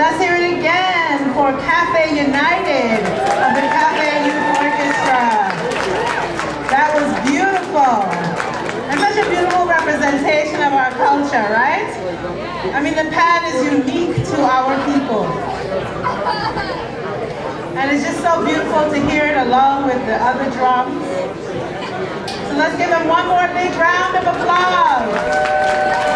Let's hear it again for Cafe United of the Cafe Youth Orchestra. That was beautiful. And such a beautiful representation of our culture, right? I mean, the pan is unique to our people. And it's just so beautiful to hear it along with the other drums. So let's give them one more big round of applause.